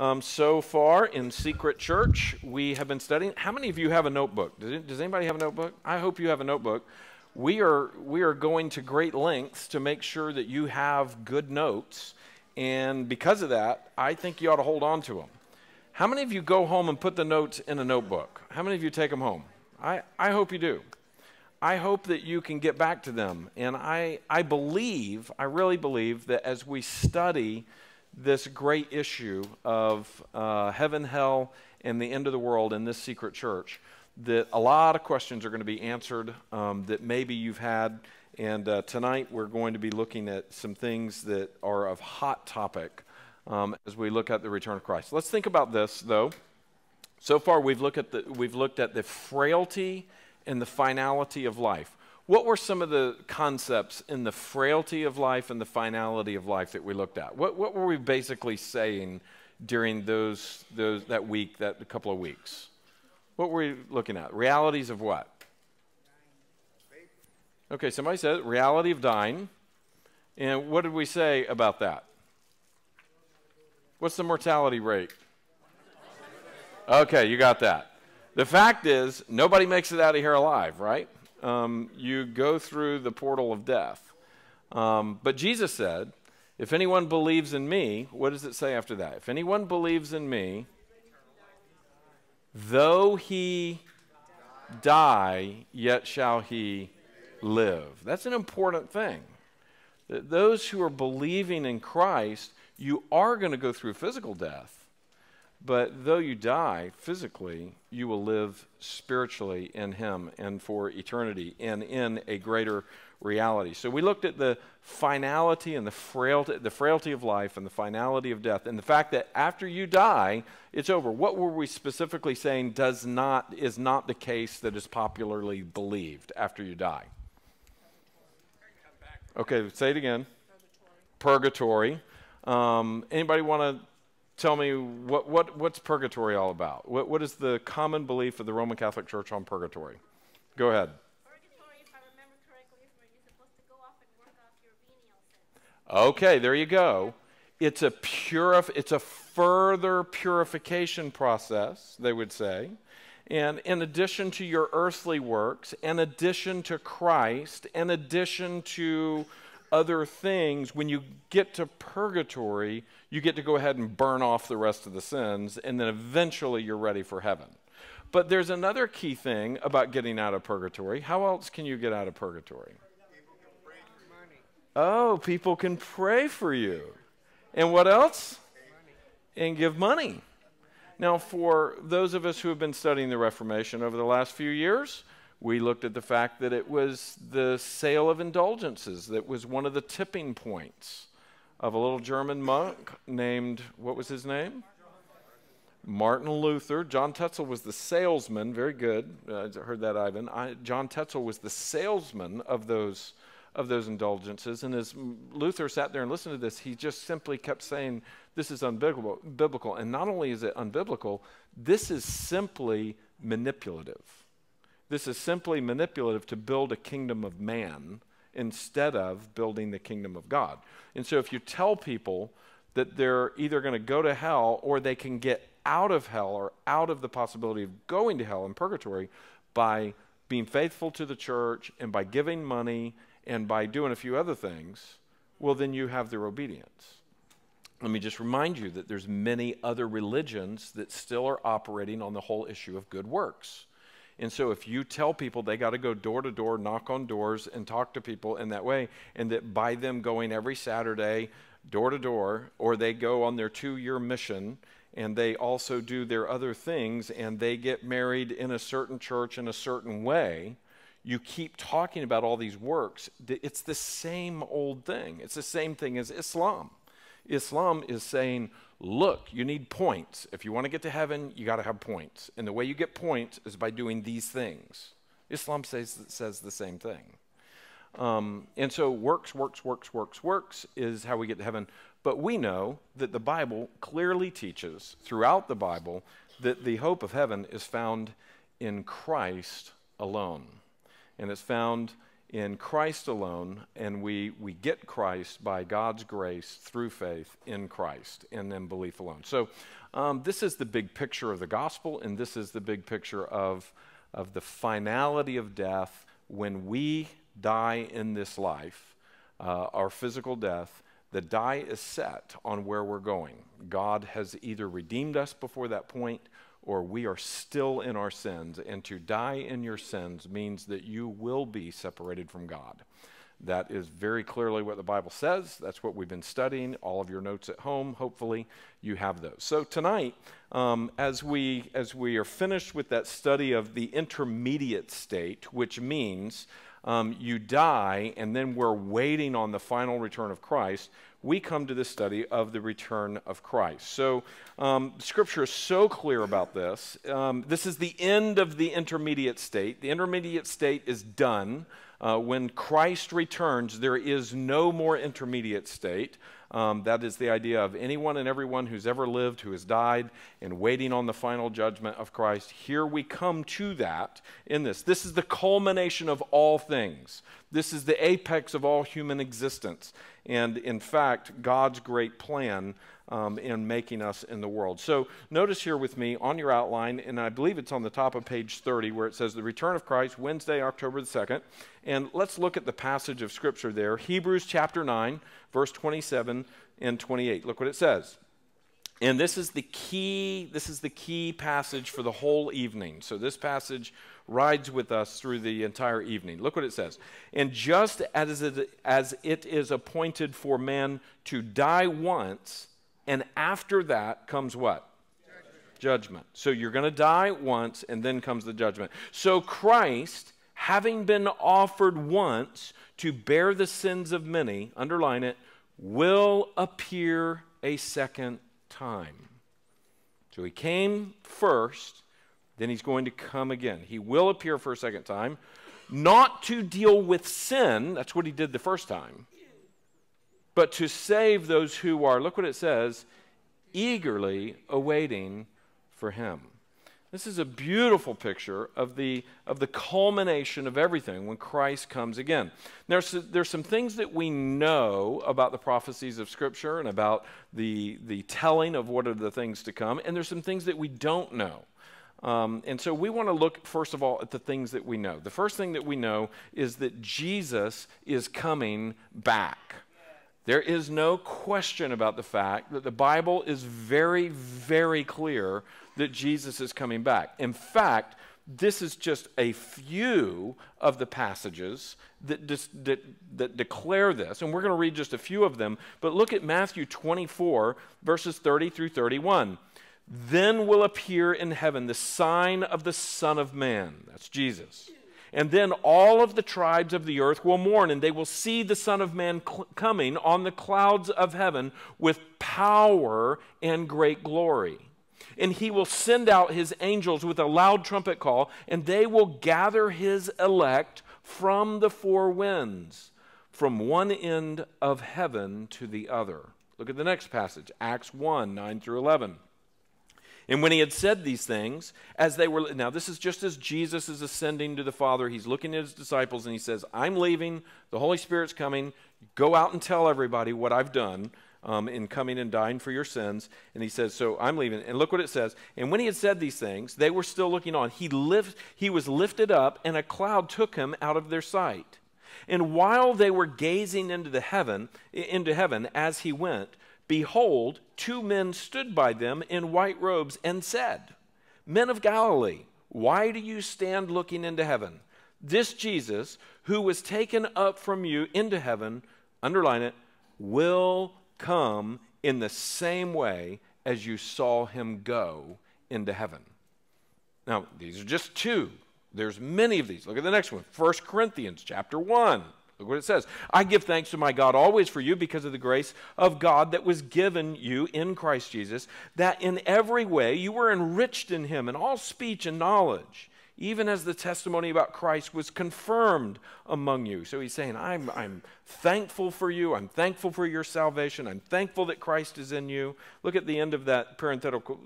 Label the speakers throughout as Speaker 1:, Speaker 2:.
Speaker 1: Um, so far in Secret Church, we have been studying. How many of you have a notebook? Does, does anybody have a notebook? I hope you have a notebook. We are, we are going to great lengths to make sure that you have good notes. And because of that, I think you ought to hold on to them. How many of you go home and put the notes in a notebook? How many of you take them home? I, I hope you do. I hope that you can get back to them. And I, I believe, I really believe that as we study this great issue of uh, heaven, hell, and the end of the world in this secret church, that a lot of questions are going to be answered um, that maybe you've had. And uh, tonight we're going to be looking at some things that are of hot topic um, as we look at the return of Christ. Let's think about this, though. So far, we've looked at the, we've looked at the frailty and the finality of life. What were some of the concepts in the frailty of life and the finality of life that we looked at? What, what were we basically saying during those, those, that week, that couple of weeks? What were we looking at? Realities of what? Okay, somebody said reality of dying. And what did we say about that? What's the mortality rate? Okay, you got that. The fact is, nobody makes it out of here alive, right? Um, you go through the portal of death. Um, but Jesus said, If anyone believes in me, what does it say after that? If anyone believes in me, though he die, yet shall he live. That's an important thing. That those who are believing in Christ, you are going to go through physical death. But though you die physically, you will live spiritually in Him and for eternity and in a greater reality. So we looked at the finality and the frailty, the frailty of life and the finality of death, and the fact that after you die, it's over. What were we specifically saying does not is not the case that is popularly believed after you die? Okay, say it again. Purgatory. Um, anybody want to tell me what, what, what's purgatory all about? What, what is the common belief of the Roman Catholic Church on purgatory? Go ahead. Okay, there you go. It's a purif- it's a further purification process, they would say. And in addition to your earthly works, in addition to Christ, in addition to other things, when you get to purgatory, you get to go ahead and burn off the rest of the sins, and then eventually you're ready for heaven. But there's another key thing about getting out of purgatory. How else can you get out of purgatory? Oh, people can pray for you. And what else? And give money. Now, for those of us who have been studying the Reformation over the last few years, we looked at the fact that it was the sale of indulgences that was one of the tipping points of a little German monk named, what was his name? Martin Luther. John Tetzel was the salesman. Very good. Uh, I heard that, Ivan. I, John Tetzel was the salesman of those of those indulgences. And as Luther sat there and listened to this, he just simply kept saying, "This is unbiblical." Biblical. And not only is it unbiblical, this is simply manipulative. This is simply manipulative to build a kingdom of man instead of building the kingdom of God. And so if you tell people that they're either going to go to hell or they can get out of hell or out of the possibility of going to hell in purgatory by being faithful to the church and by giving money and by doing a few other things, well, then you have their obedience. Let me just remind you that there's many other religions that still are operating on the whole issue of good works. And so if you tell people they got to go door to door, knock on doors, and talk to people in that way, and that by them going every Saturday door to door, or they go on their two year mission and they also do their other things and they get married in a certain church in a certain way, you keep talking about all these works. It's the same old thing. It's the same thing as Islam. Islam is saying, look, you need points. If you want to get to heaven, you got to have points. And the way you get points is by doing these things. Islam says, says the same thing. Um, and so, works, works, works, works, works is how we get to heaven. But we know that the Bible clearly teaches throughout the Bible that the hope of heaven is found in Christ alone. And it's found in Christ alone, and we, we get Christ by God's grace through faith in Christ and then belief alone. So, um, this is the big picture of the gospel, and this is the big picture of, of the finality of death when we die in this life, uh, our physical death. The die is set on where we're going. God has either redeemed us before that point or we are still in our sins. And to die in your sins means that you will be separated from God. That is very clearly what the Bible says. That's what we've been studying. All of your notes at home, hopefully, you have those. So tonight, um, as we as we are finished with that study of the intermediate state, which means um, you die and then we're waiting on the final return of Christ, we come to the study of the return of Christ. So, um, Scripture is so clear about this. Um, this is the end of the intermediate state. The intermediate state is done. Uh, when Christ returns, there is no more intermediate state. Um, that is the idea of anyone and everyone who's ever lived, who has died, and waiting on the final judgment of Christ. Here we come to that in this. This is the culmination of all things. This is the apex of all human existence. And in fact, God's great plan um, in making us in the world. So notice here with me on your outline, and I believe it's on the top of page 30, where it says the return of Christ, Wednesday, October the 2nd. And let's look at the passage of Scripture there Hebrews chapter 9, verse 27 and 28. Look what it says. And this is the key this is the key passage for the whole evening. So this passage rides with us through the entire evening. Look what it says. And just as it, as it is appointed for man to die once, and after that comes what? Judgment. So you're going to die once, and then comes the judgment. So Christ, having been offered once to bear the sins of many, underline it, will appear a second time. So he came first, then he's going to come again. He will appear for a second time, not to deal with sin, that's what he did the first time, but to save those who are, look what it says, eagerly awaiting for him. This is a beautiful picture of the, of the culmination of everything when Christ comes again. There's, there's some things that we know about the prophecies of Scripture and about the, the telling of what are the things to come, and there's some things that we don't know. Um, and so we want to look, first of all, at the things that we know. The first thing that we know is that Jesus is coming back. There is no question about the fact that the Bible is very, very clear that Jesus is coming back. In fact, this is just a few of the passages that, dis, that, that declare this. And we're going to read just a few of them. But look at Matthew 24, verses 30 through 31. Then will appear in heaven the sign of the Son of Man. That's Jesus and then all of the tribes of the earth will mourn, and they will see the Son of Man coming on the clouds of heaven with power and great glory. And he will send out his angels with a loud trumpet call, and they will gather his elect from the four winds, from one end of heaven to the other. Look at the next passage, Acts 1 9 through 11. And when he had said these things, as they were, now this is just as Jesus is ascending to the Father, he's looking at his disciples and he says, I'm leaving, the Holy Spirit's coming, go out and tell everybody what I've done. Um, in coming and dying for your sins. And he says, So I'm leaving. And look what it says. And when he had said these things, they were still looking on. He, lift, he was lifted up, and a cloud took him out of their sight. And while they were gazing into the heaven, into heaven as he went, Behold, two men stood by them in white robes and said, Men of Galilee, why do you stand looking into heaven? This Jesus, who was taken up from you into heaven, underline it, will come in the same way as you saw him go into heaven. Now, these are just two. There's many of these. Look at the next one. 1 Corinthians chapter 1. Look what it says. I give thanks to my God always for you because of the grace of God that was given you in Christ Jesus, that in every way you were enriched in him in all speech and knowledge, even as the testimony about Christ was confirmed among you. So he's saying, I'm, I'm thankful for you. I'm thankful for your salvation. I'm thankful that Christ is in you. Look at the end of that parenthetical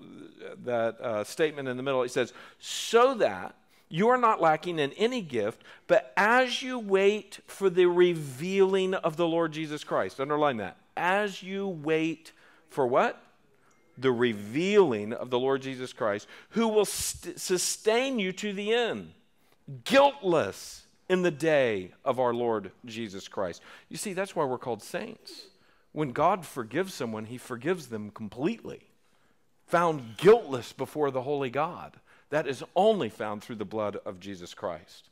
Speaker 1: that uh, statement in the middle. He says, so that you are not lacking in any gift, but as you wait for the revealing of the Lord Jesus Christ, underline that. As you wait for what? The revealing of the Lord Jesus Christ, who will st- sustain you to the end, guiltless in the day of our Lord Jesus Christ. You see, that's why we're called saints. When God forgives someone, he forgives them completely, found guiltless before the holy God. That is only found through the blood of Jesus Christ.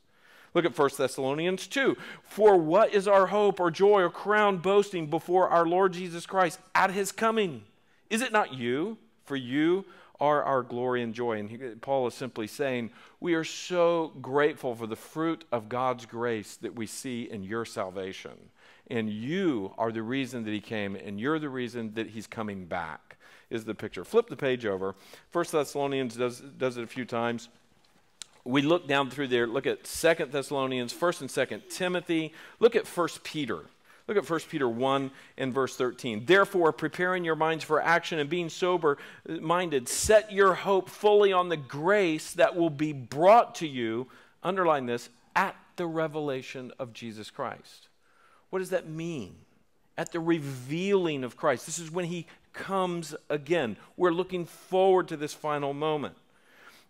Speaker 1: Look at 1 Thessalonians 2. For what is our hope or joy or crown boasting before our Lord Jesus Christ at his coming? Is it not you? For you are our glory and joy. And Paul is simply saying, We are so grateful for the fruit of God's grace that we see in your salvation. And you are the reason that he came, and you're the reason that he's coming back is the picture. Flip the page over. First Thessalonians does, does it a few times. We look down through there, look at Second Thessalonians, 1st and 2nd Timothy, look at First Peter. Look at 1 Peter 1 and verse 13. Therefore, preparing your minds for action and being sober minded, set your hope fully on the grace that will be brought to you, underline this, at the revelation of Jesus Christ. What does that mean? At the revealing of Christ. This is when he comes again. We're looking forward to this final moment.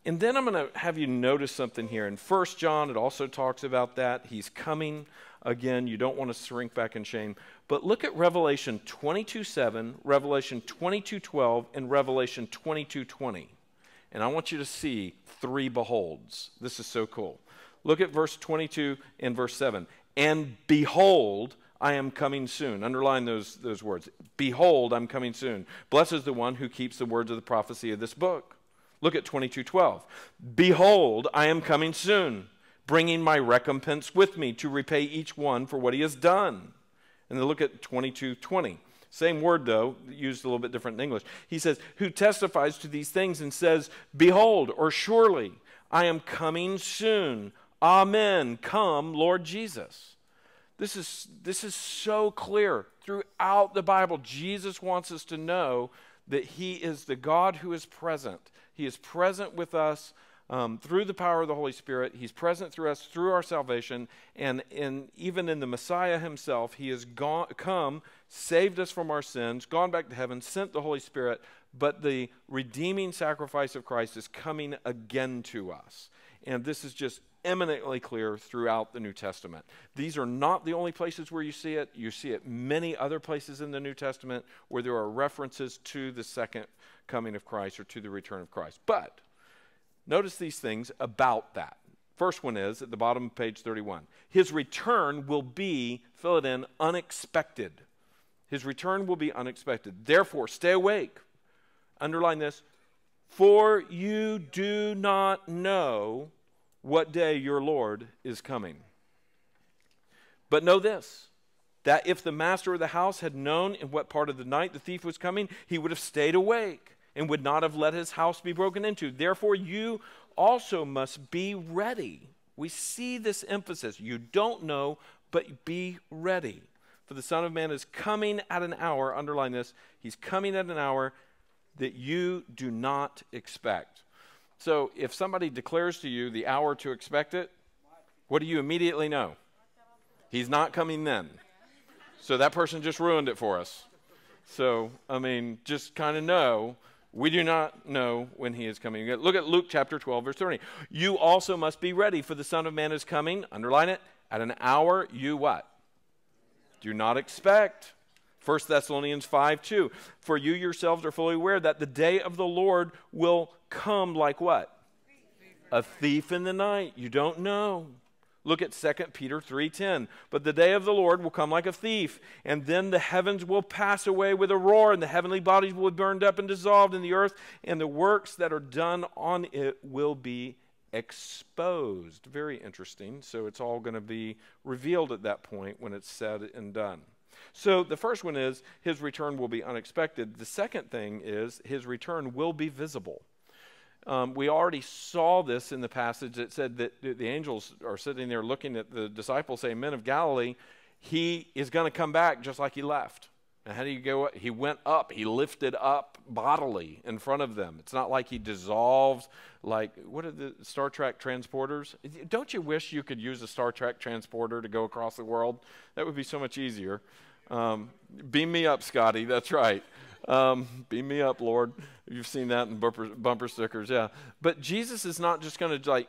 Speaker 1: And then I'm going to have you notice something here. In 1 John, it also talks about that. He's coming again. You don't want to shrink back in shame. But look at Revelation 22 7, Revelation 22 12, and Revelation 22 20. And I want you to see three beholds. This is so cool. Look at verse 22 and verse 7. And behold, I am coming soon. Underline those, those words. Behold, I'm coming soon. Blessed is the one who keeps the words of the prophecy of this book. Look at 22:12. Behold, I am coming soon, bringing my recompense with me to repay each one for what he has done. And then look at 22:20. Same word though, used a little bit different in English. He says, "Who testifies to these things and says, behold or surely I am coming soon. Amen. Come, Lord Jesus." This is, this is so clear throughout the Bible. Jesus wants us to know that He is the God who is present. He is present with us um, through the power of the Holy Spirit. He's present through us through our salvation. And in, even in the Messiah Himself, He has gone, come, saved us from our sins, gone back to heaven, sent the Holy Spirit. But the redeeming sacrifice of Christ is coming again to us. And this is just eminently clear throughout the New Testament. These are not the only places where you see it. You see it many other places in the New Testament where there are references to the second coming of Christ or to the return of Christ. But notice these things about that. First one is at the bottom of page 31. His return will be, fill it in, unexpected. His return will be unexpected. Therefore, stay awake. Underline this. For you do not know what day your Lord is coming. But know this that if the master of the house had known in what part of the night the thief was coming, he would have stayed awake and would not have let his house be broken into. Therefore, you also must be ready. We see this emphasis. You don't know, but be ready. For the Son of Man is coming at an hour, underline this, he's coming at an hour that you do not expect. So if somebody declares to you the hour to expect it, what do you immediately know? He's not coming then. So that person just ruined it for us. So, I mean, just kind of know we do not know when he is coming. Look at Luke chapter 12, verse 30. You also must be ready, for the Son of Man is coming, underline it, at an hour you what? Do not expect. 1 Thessalonians 5 2. For you yourselves are fully aware that the day of the Lord will come like what? A thief in the night. You don't know. Look at 2 Peter 3:10. But the day of the Lord will come like a thief, and then the heavens will pass away with a roar, and the heavenly bodies will be burned up and dissolved in the earth, and the works that are done on it will be exposed. Very interesting. So it's all going to be revealed at that point when it's said and done. So the first one is his return will be unexpected. The second thing is his return will be visible. Um, we already saw this in the passage that said that the angels are sitting there looking at the disciples saying, Men of Galilee, he is going to come back just like he left. And how do you go? He went up. He lifted up bodily in front of them. It's not like he dissolved. Like what are the Star Trek transporters? Don't you wish you could use a Star Trek transporter to go across the world? That would be so much easier. Um, beam me up, Scotty. That's right. Um, beam me up, Lord. You've seen that in bumper, bumper stickers, yeah. But Jesus is not just going to like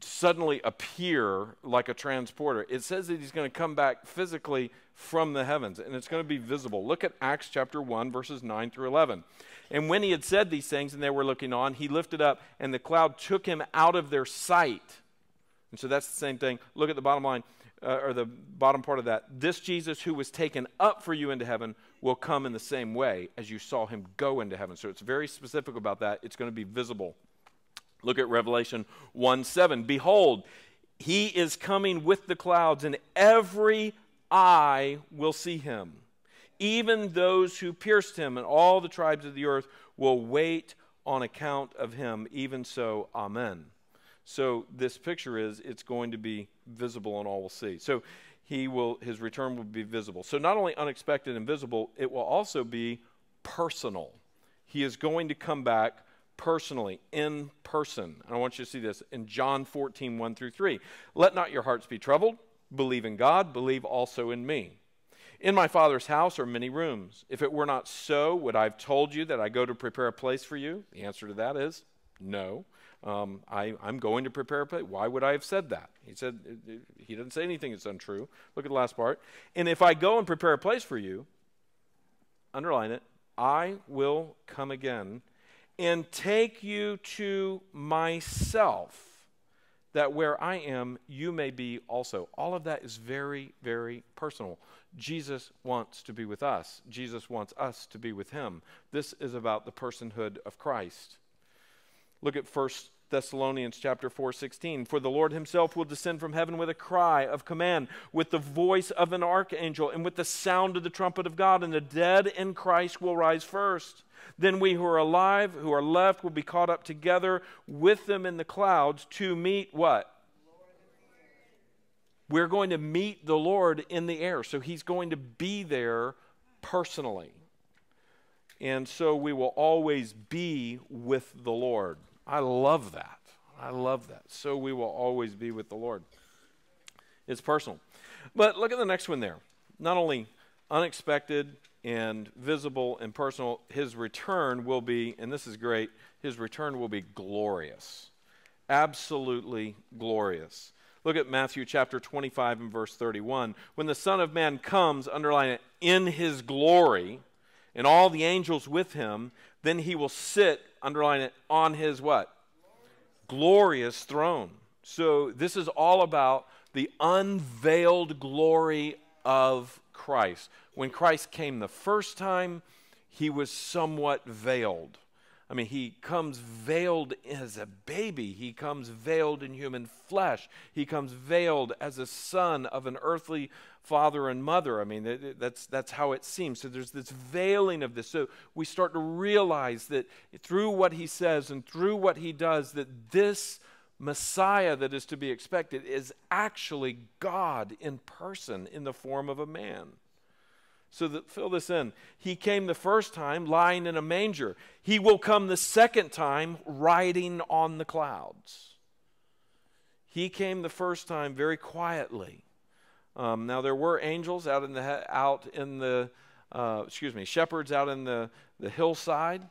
Speaker 1: suddenly appear like a transporter. It says that he's going to come back physically from the heavens, and it's going to be visible. Look at Acts chapter 1, verses 9 through 11. And when he had said these things and they were looking on, he lifted up, and the cloud took him out of their sight. And so that's the same thing. Look at the bottom line, uh, or the bottom part of that. This Jesus who was taken up for you into heaven will come in the same way as you saw him go into heaven. So it's very specific about that. It's going to be visible. Look at Revelation 1 7. Behold, he is coming with the clouds, and every eye will see him. Even those who pierced him, and all the tribes of the earth will wait on account of him. Even so, Amen. So this picture is it's going to be visible and all will see. So he will his return will be visible. So not only unexpected and visible, it will also be personal. He is going to come back personally, in person. And I want you to see this in John 14, 1 through 3. Let not your hearts be troubled. Believe in God, believe also in me. In my Father's house are many rooms. If it were not so, would I have told you that I go to prepare a place for you? The answer to that is no. Um, I, am going to prepare a place. Why would I have said that? He said, he didn't say anything that's untrue. Look at the last part. And if I go and prepare a place for you, underline it, I will come again and take you to myself, that where I am, you may be also. All of that is very, very personal. Jesus wants to be with us, Jesus wants us to be with him. This is about the personhood of Christ. Look at 1 Thessalonians chapter 4 16 for the lord himself will descend from heaven with a cry of command with the voice of an archangel and with the sound of the trumpet of god and the dead in christ will rise first then we who are alive, who are left, will be caught up together with them in the clouds to meet what? We're going to meet the Lord in the air. So he's going to be there personally. And so we will always be with the Lord. I love that. I love that. So we will always be with the Lord. It's personal. But look at the next one there. Not only unexpected, and visible and personal, his return will be, and this is great, his return will be glorious. Absolutely glorious. Look at Matthew chapter 25 and verse 31. When the Son of Man comes, underline it, in his glory, and all the angels with him, then he will sit, underline it, on his what? Glorious throne. So this is all about the unveiled glory of Christ. When Christ came the first time, he was somewhat veiled. I mean, he comes veiled as a baby. He comes veiled in human flesh. He comes veiled as a son of an earthly father and mother. I mean, that's, that's how it seems. So there's this veiling of this. So we start to realize that through what he says and through what he does, that this Messiah that is to be expected is actually God in person in the form of a man. So that, fill this in. He came the first time lying in a manger. He will come the second time riding on the clouds. He came the first time very quietly. Um, now there were angels out in the out in the uh, excuse me shepherds out in the the hillside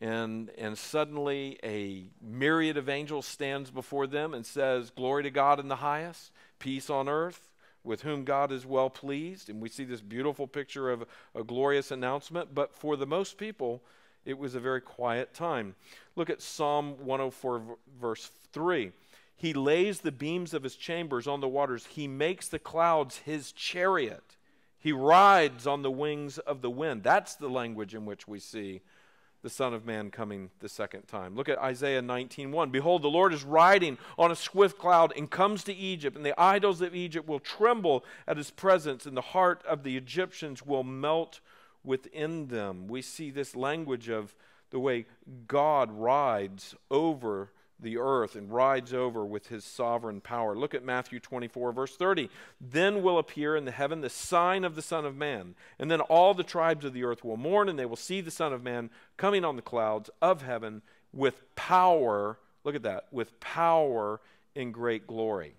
Speaker 1: and, and suddenly a myriad of angels stands before them and says, Glory to God in the highest, peace on earth, with whom God is well pleased. And we see this beautiful picture of a glorious announcement. But for the most people, it was a very quiet time. Look at Psalm 104, verse 3. He lays the beams of his chambers on the waters, he makes the clouds his chariot. He rides on the wings of the wind. That's the language in which we see the Son of Man coming the second time. Look at Isaiah 19:1. Behold, the Lord is riding on a swift cloud and comes to Egypt, and the idols of Egypt will tremble at his presence, and the heart of the Egyptians will melt within them. We see this language of the way God rides over the earth and rides over with his sovereign power. Look at Matthew 24, verse 30. Then will appear in the heaven the sign of the Son of Man, and then all the tribes of the earth will mourn, and they will see the Son of Man coming on the clouds of heaven with power. Look at that, with power in great glory.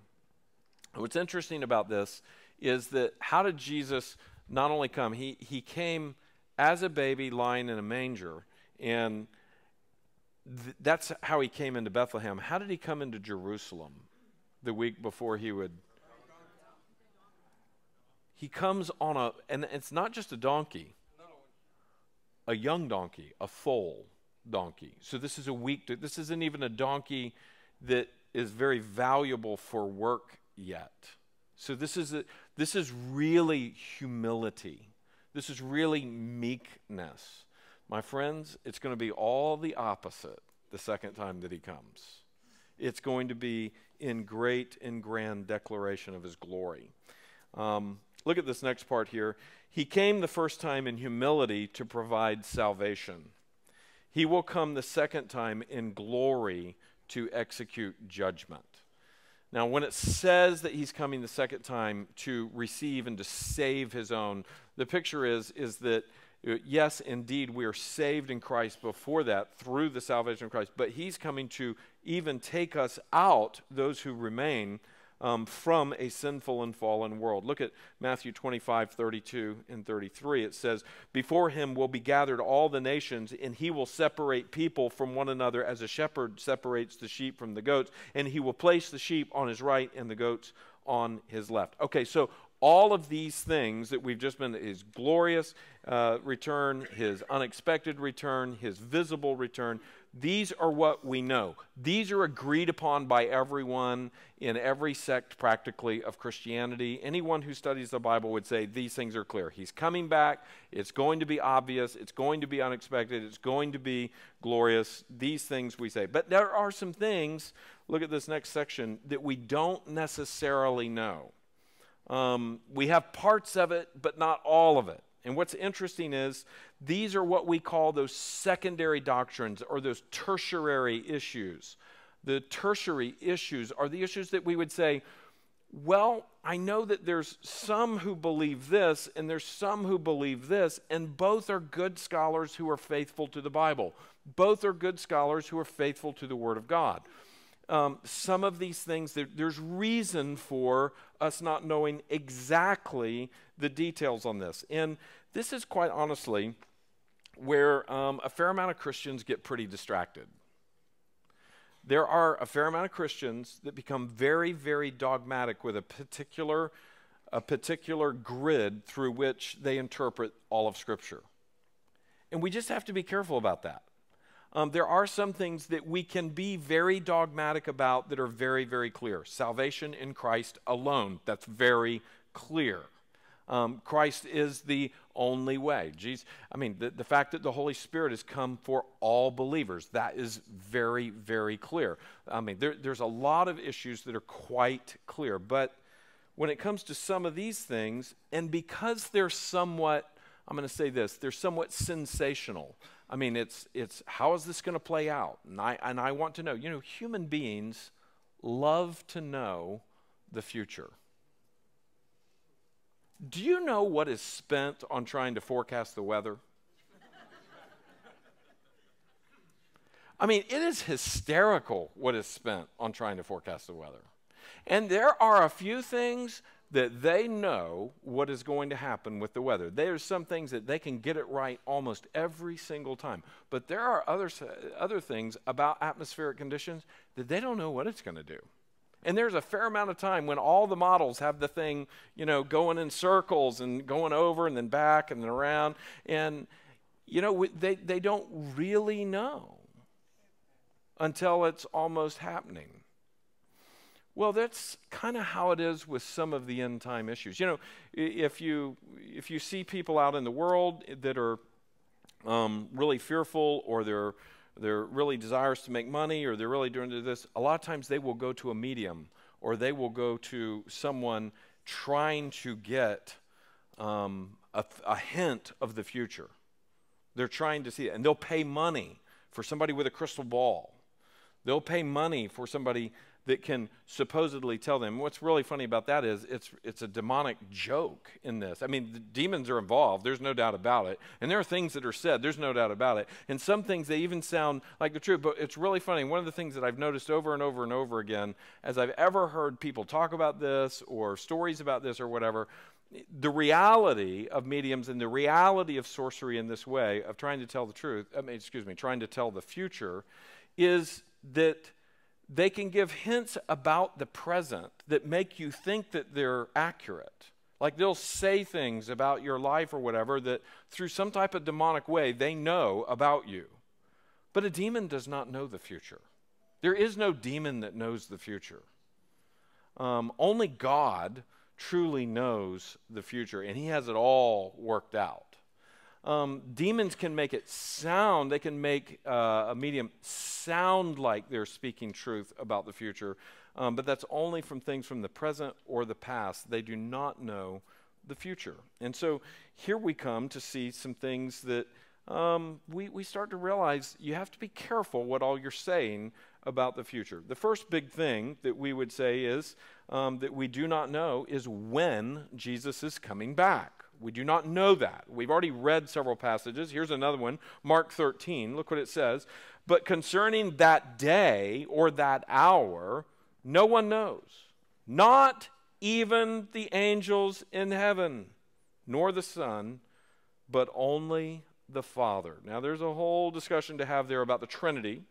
Speaker 1: What's interesting about this is that how did Jesus not only come, he, he came as a baby lying in a manger, and th- that's how he came into Bethlehem. How did he come into Jerusalem the week before he would? He comes on a, and it's not just a donkey, a young donkey, a foal donkey. So this is a weak, this isn't even a donkey that is very valuable for work yet. So this is, a, this is really humility. This is really meekness. My friends, it's going to be all the opposite the second time that he comes. It's going to be in great and grand declaration of his glory. Um, look at this next part here. He came the first time in humility to provide salvation. He will come the second time in glory to execute judgment. Now, when it says that he's coming the second time to receive and to save his own, the picture is, is that yes, indeed, we are saved in Christ before that through the salvation of Christ, but He's coming to even take us out, those who remain, um, from a sinful and fallen world. Look at Matthew 25, 32 and 33. It says, Before Him will be gathered all the nations, and He will separate people from one another as a shepherd separates the sheep from the goats, and He will place the sheep on His right and the goats on His left. Okay, so all of these things that we've just been his glorious uh, return, his unexpected return, his visible return these are what we know. These are agreed upon by everyone in every sect, practically, of Christianity. Anyone who studies the Bible would say these things are clear. He's coming back. It's going to be obvious. It's going to be unexpected. It's going to be glorious. These things we say. But there are some things, look at this next section, that we don't necessarily know. Um, we have parts of it, but not all of it. And what's interesting is these are what we call those secondary doctrines or those tertiary issues. The tertiary issues are the issues that we would say, well, I know that there's some who believe this and there's some who believe this, and both are good scholars who are faithful to the Bible. Both are good scholars who are faithful to the Word of God um, some of these things, there, there's reason for us not knowing exactly the details on this. And this is quite honestly where um, a fair amount of Christians get pretty distracted. There are a fair amount of Christians that become very, very dogmatic with a particular, a particular grid through which they interpret all of Scripture. And we just have to be careful about that um, there are some things that we can be very dogmatic about that are very, very clear. Salvation in Christ alone, that's very clear. Um, Christ is the only way. Jesus, I mean, the, the fact that the Holy Spirit has come for all believers, that is very, very clear. I mean, there, there's a lot of issues that are quite clear. But when it comes to some of these things, and because they're somewhat, I'm going to say this, they're somewhat sensational. I mean, it's, it's how is this going to play out? And I, and I want to know. You know, human beings love to know the future. Do you know what is spent on trying to forecast the weather? I mean, it is hysterical what is spent on trying to forecast the weather. And there are a few things that they know what is going to happen with the weather. There's some things that they can get it right almost every single time. But there are other, other things about atmospheric conditions that they don't know what it's going to do. And there's a fair amount of time when all the models have the thing, you know, going in circles and going over and then back and then around. And, you know, they, they don't really know until it's almost happening. Well, that's kind of how it is with some of the end time issues. You know, if you if you see people out in the world that are um, really fearful, or they're they're really desirous to make money, or they're really doing this, a lot of times they will go to a medium, or they will go to someone trying to get um, a, a hint of the future. They're trying to see it, and they'll pay money for somebody with a crystal ball They'll pay money for somebody that can supposedly tell them. What's really funny about that is it's, it's a demonic joke in this. I mean, demons are involved, there's no doubt about it. And there are things that are said, there's no doubt about it. And some things, they even sound like the truth. But it's really funny. One of the things that I've noticed over and over and over again, as I've ever heard people talk about this or stories about this or whatever, the reality of mediums and the reality of sorcery in this way of trying to tell the truth, I mean, excuse me, trying to tell the future, is that they can give hints about the present that make you think that they're accurate. Like they'll say things about your life or whatever that through some type of demonic way they know about you. But a demon does not know the future. There is no demon that knows the future. Um, only God truly knows the future, and He has it all worked out. Um, demons can make it sound, they can make uh, a medium sound like they're speaking truth about the future, um, but that's only from things from the present or the past. They do not know the future. And so here we come to see some things that um, we, we start to realize you have to be careful what all you're saying about the future. The first big thing that we would say is um, that we do not know is when Jesus is coming back. We do not know that. We've already read several passages. Here's another one Mark 13. Look what it says. But concerning that day or that hour, no one knows, not even the angels in heaven, nor the Son, but only the Father. Now, there's a whole discussion to have there about the Trinity,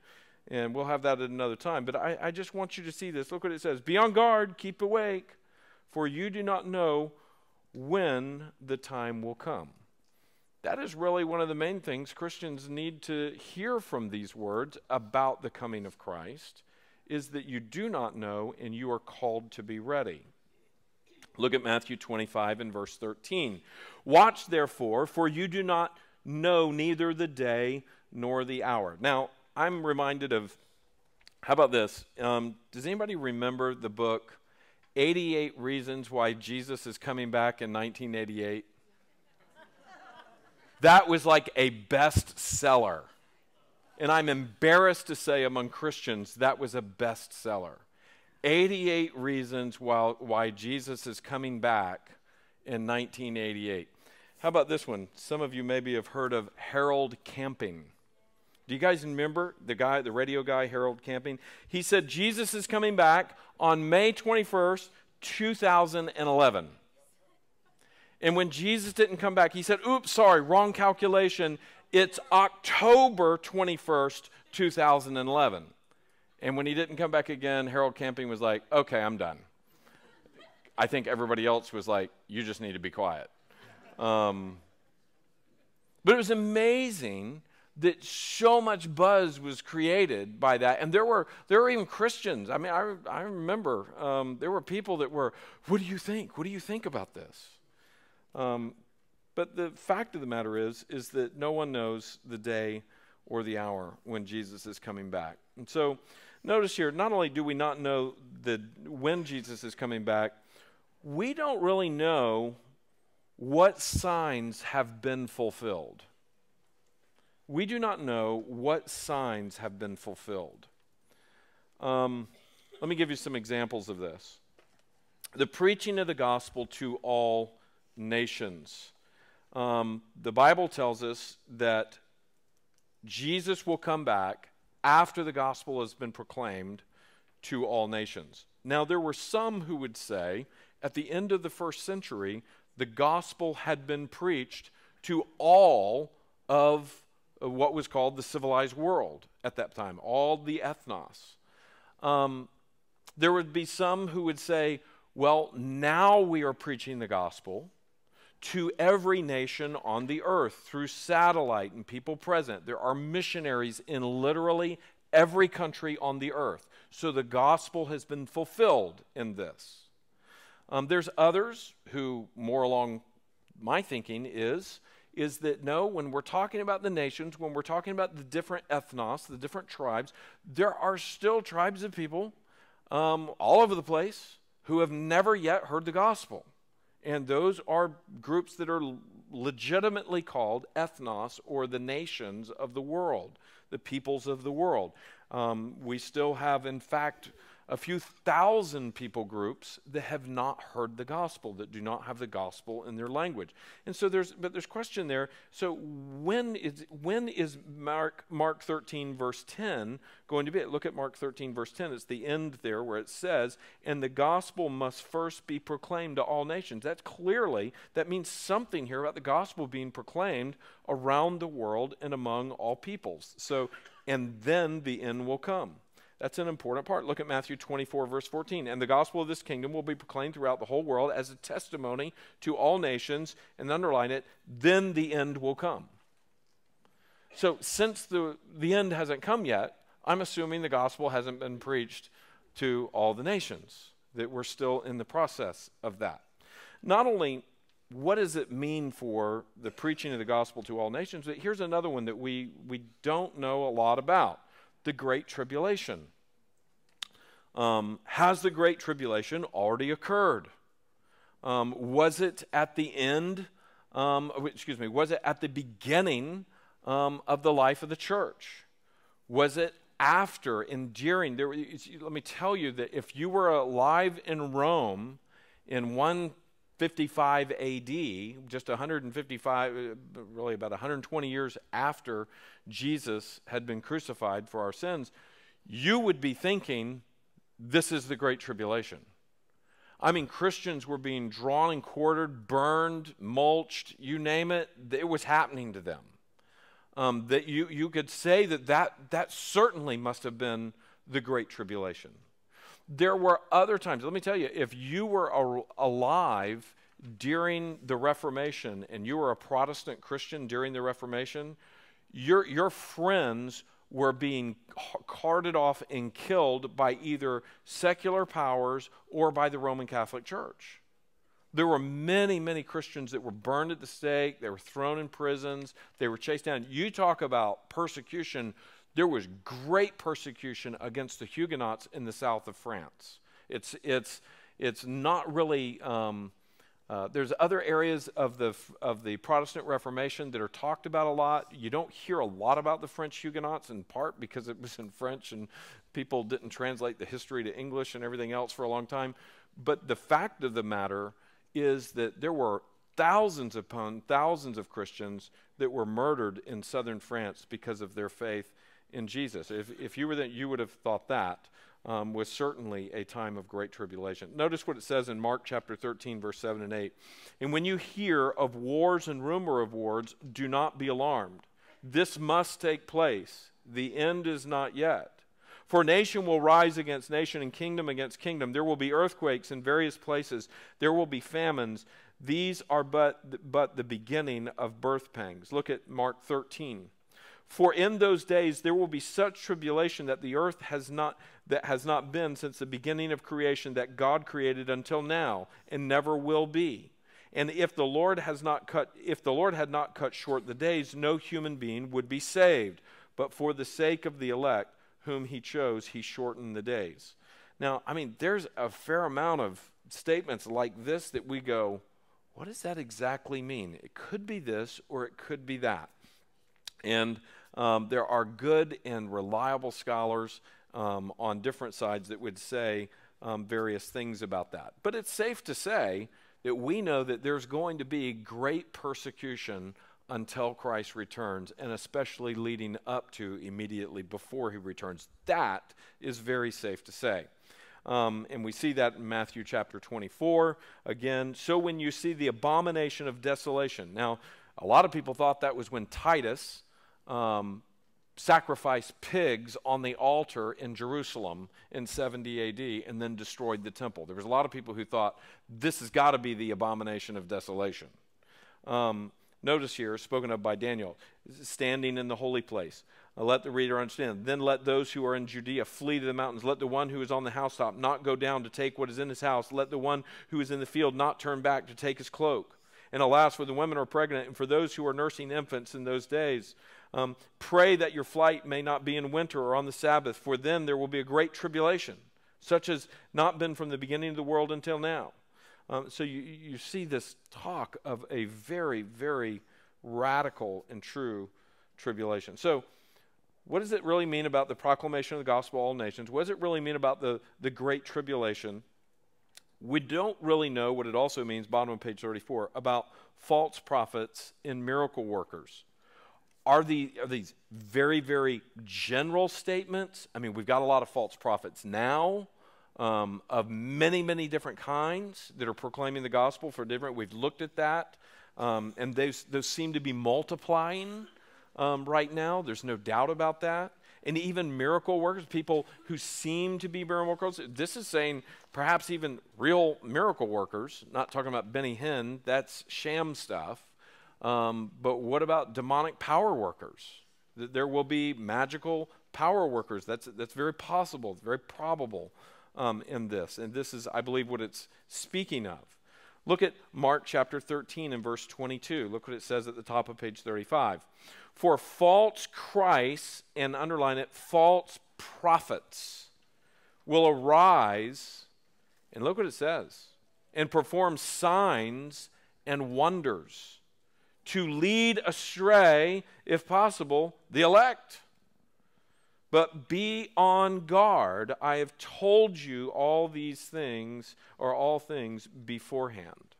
Speaker 1: and we'll have that at another time. But I, I just want you to see this. Look what it says Be on guard, keep awake, for you do not know when the time will come. That is really one of the main things Christians need to hear from these words about the coming of Christ is that you do not know and you are called to be ready. Look at Matthew 25 and verse 13. Watch therefore, for you do not know neither the day nor the hour. Now, I'm reminded of, how about this? Um, does anybody remember the book 88 Reasons Why Jesus is Coming Back in 1988. that was like a bestseller. And I'm embarrassed to say among Christians that was a bestseller. 88 Reasons why, why Jesus is Coming Back in 1988. How about this one? Some of you maybe have heard of Harold Camping. Do you guys remember the guy, the radio guy, Harold Camping? He said Jesus is coming back on May 21st, 2011. And when Jesus didn't come back, he said, Oops, sorry, wrong calculation. It's October 21st, 2011. And when he didn't come back again, Harold Camping was like, Okay, I'm done. I think everybody else was like, You just need to be quiet. Um, but it was amazing that so much buzz was created by that. And there were, there were even Christians. I mean, I, I remember um, there were people that were, What do you think? What do you think about this? Um, but the fact of the matter is, is that no one knows the day or the hour when Jesus is coming back. And so, notice here, not only do we not know the, when Jesus is coming back, we don't really know what signs have been fulfilled we do not know what signs have been fulfilled. Um, let me give you some examples of this. The preaching of the gospel to all nations. Um, the Bible tells us that Jesus will come back after the gospel has been proclaimed to all nations. Now, there were some who would say at the end of the first century, the gospel had been preached to all of what was called the civilized world at that time, all the ethnos. Um, there would be some who would say, well, now we are preaching the gospel to every nation on the earth through satellite and people present. There are missionaries in literally every country on the earth. So the gospel has been fulfilled in this. Um, there's others who, more along my thinking, is is that no, when we're talking about the nations, when we're talking about the different ethnos, the different tribes, there are still tribes of people um, all over the place who have never yet heard the gospel. And those are groups that are legitimately called ethnos or the nations of the world, the peoples of the world. Um, we still have, in fact, a few thousand people groups that have not heard the gospel, that do not have the gospel in their language. And so there's, but there's question there. So when is, when is Mark, Mark 13, verse 10 going to be? Look at Mark 13, verse 10. It's the end there where it says, and the gospel must first be proclaimed to all nations. That's clearly, that means something here about the gospel being proclaimed around the world and among all peoples. So, and then the end will come. That's an important part. Look at Matthew 24, verse 14. And the gospel of this kingdom will be proclaimed throughout the whole world as a testimony to all nations, and underline it, then the end will come. So, since the, the end hasn't come yet, I'm assuming the gospel hasn't been preached to all the nations, that we're still in the process of that. Not only what does it mean for the preaching of the gospel to all nations, but here's another one that we, we don't know a lot about the Great Tribulation. Um, has the Great Tribulation already occurred? Um, was it at the end, um, excuse me, was it at the beginning um, of the life of the church? Was it after, enduring? There, let me tell you that if you were alive in Rome in 155 AD, just 155, uh, really about 120 years after Jesus had been crucified for our sins, you would be thinking, this is the Great Tribulation. I mean, Christians were being drawn and quartered, burned, mulched, you name it, it was happening to them. Um, that you, you could say that, that that certainly must have been the Great Tribulation. There were other times, let me tell you, if you were alive during the Reformation and you were a Protestant Christian during the Reformation, your, your friends were being carted off and killed by either secular powers or by the Roman Catholic Church. There were many, many Christians that were burned at the stake. They were thrown in prisons. They were chased down. You talk about persecution. There was great persecution against the Huguenots in the south of France. It's, it's, it's not really um, uh, there's other areas of the, of the Protestant Reformation that are talked about a lot. You don't hear a lot about the French Huguenots, in part because it was in French and people didn't translate the history to English and everything else for a long time. But the fact of the matter is that there were thousands upon thousands of Christians that were murdered in southern France because of their faith in Jesus. If, if you were there, you would have thought that um, was certainly a time of great tribulation. Notice what it says in Mark chapter 13, verse 7 and 8. And when you hear of wars and rumor of wars, do not be alarmed. This must take place. The end is not yet. For nation will rise against nation and kingdom against kingdom. There will be earthquakes in various places. There will be famines. These are but, but the beginning of birth pangs. Look at Mark 13. For in those days there will be such tribulation that the earth has not that has not been since the beginning of creation that God created until now and never will be. And if the Lord has not cut if the Lord had not cut short the days, no human being would be saved. But for the sake of the elect whom he chose, he shortened the days. Now, I mean, there's a fair amount of statements like this that we go, what does that exactly mean? It could be this or it could be that. And um, there are good and reliable scholars um, on different sides that would say um, various things about that. But it's safe to say that we know that there's going to be great persecution until Christ returns, and especially leading up to immediately before he returns. That is very safe to say. Um, and we see that in Matthew chapter 24. Again, so when you see the abomination of desolation. Now, a lot of people thought that was when Titus um, sacrificed pigs on the altar in Jerusalem in 70 AD and then destroyed the temple. There was a lot of people who thought this has got to be the abomination of desolation. Um, notice here, spoken of by Daniel, standing in the holy place. Uh, let the reader understand. Then let those who are in Judea flee to the mountains. Let the one who is on the housetop not go down to take what is in his house. Let the one who is in the field not turn back to take his cloak. And alas, for the women who are pregnant and for those who are nursing infants in those days, um, pray that your flight may not be in winter or on the Sabbath, for then there will be a great tribulation, such as not been from the beginning of the world until now. Um, so you, you see this talk of a very, very radical and true tribulation. So, what does it really mean about the proclamation of the gospel to all nations? What does it really mean about the, the great tribulation? We don't really know what it also means, bottom of page 34, about false prophets and miracle workers. Are, the, are these very, very general statements? I mean, we've got a lot of false prophets now um, of many, many different kinds that are proclaiming the gospel for different. We've looked at that, um, and those, those seem to be multiplying um, right now. There's no doubt about that. And even miracle workers, people who seem to be miracle workers. This is saying perhaps even real miracle workers, not talking about Benny Hinn, that's sham stuff. Um, but what about demonic power workers? There will be magical power workers. That's, that's very possible, very probable um, in this. And this is, I believe, what it's speaking of. Look at Mark chapter 13 and verse 22. Look what it says at the top of page 35. For false Christs, and underline it, false prophets will arise, and look what it says, and perform signs and wonders to lead astray, if possible, the elect. But be on guard. I have told you all these things, or all things, beforehand.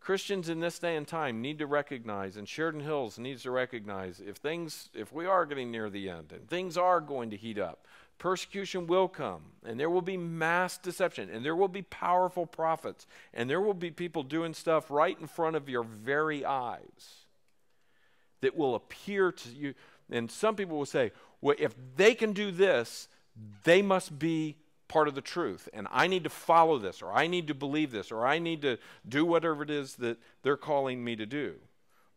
Speaker 1: Christians in this day and time need to recognize, and Sheridan Hills needs to recognize, if things, if we are getting near the end and things are going to heat up, persecution will come, and there will be mass deception, and there will be powerful prophets, and there will be people doing stuff right in front of your very eyes that will appear to you. And some people will say, well, if they can do this, they must be part of the truth. And I need to follow this, or I need to believe this, or I need to do whatever it is that they're calling me to do.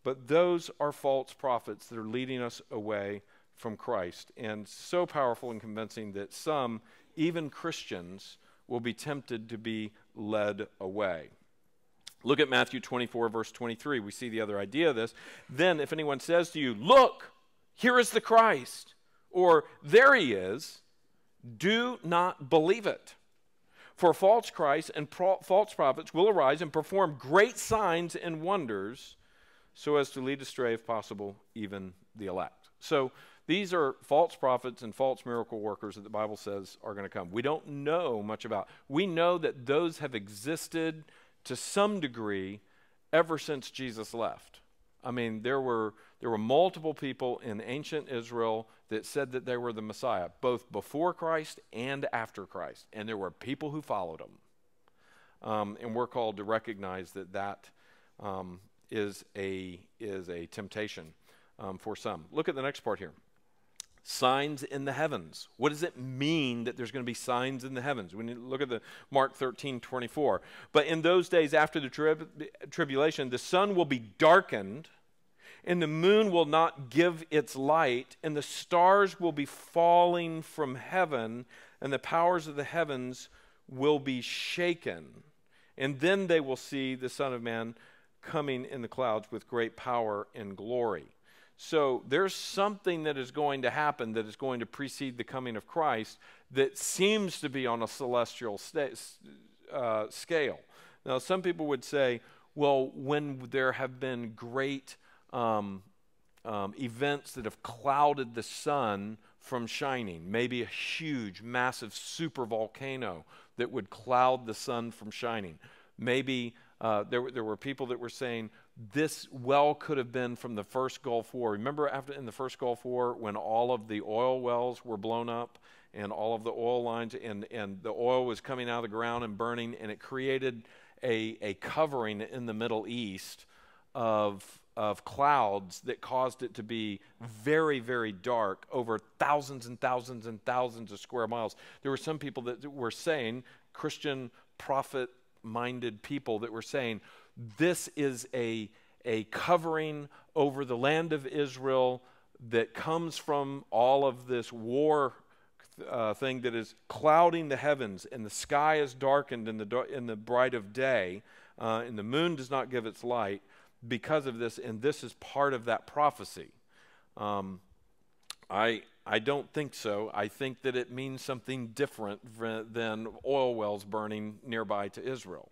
Speaker 1: But those are false prophets that are leading us away from Christ, and so powerful and convincing that some, even Christians, will be tempted to be led away. Look at Matthew 24, verse 23. We see the other idea of this. Then, if anyone says to you, Look, here is the Christ, or there he is, do not believe it. For false Christs and pro- false prophets will arise and perform great signs and wonders so as to lead astray, if possible, even the elect. So these are false prophets and false miracle workers that the Bible says are going to come. We don't know much about. We know that those have existed to some degree ever since Jesus left. I mean, there were there were multiple people in ancient Israel that said that they were the Messiah, both before Christ and after Christ. And there were people who followed them. Um, and we're called to recognize that that um, is a, is a temptation um, for some. Look at the next part here signs in the heavens. What does it mean that there's going to be signs in the heavens? When you look at the Mark 13, 24. But in those days after the trib- tribulation, the sun will be darkened and the moon will not give its light, and the stars will be falling from heaven, and the powers of the heavens will be shaken. And then they will see the Son of Man coming in the clouds with great power and glory. So there's something that is going to happen that is going to precede the coming of Christ that seems to be on a celestial sta- uh, scale. Now, some people would say, well, when there have been great um, um, events that have clouded the sun from shining. Maybe a huge, massive super volcano that would cloud the sun from shining. Maybe uh, there, there were people that were saying this well could have been from the first Gulf War. Remember, after in the first Gulf War, when all of the oil wells were blown up and all of the oil lines and, and the oil was coming out of the ground and burning, and it created a, a covering in the Middle East of of clouds that caused it to be very, very dark over thousands and thousands and thousands of square miles. There were some people that were saying, Christian prophet minded people that were saying, this is a, a covering over the land of Israel that comes from all of this war uh, thing that is clouding the heavens, and the sky is darkened in the, in the bright of day, uh, and the moon does not give its light because of this, and this is part of that prophecy. Um, I, I don't think so. I think that it means something different than oil wells burning nearby to Israel.